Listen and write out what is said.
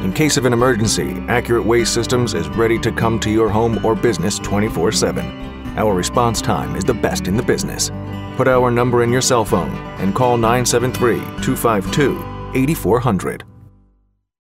In case of an emergency, Accurate Waste Systems is ready to come to your home or business 24 7. Our response time is the best in the business. Put our number in your cell phone and call 973 252 8400.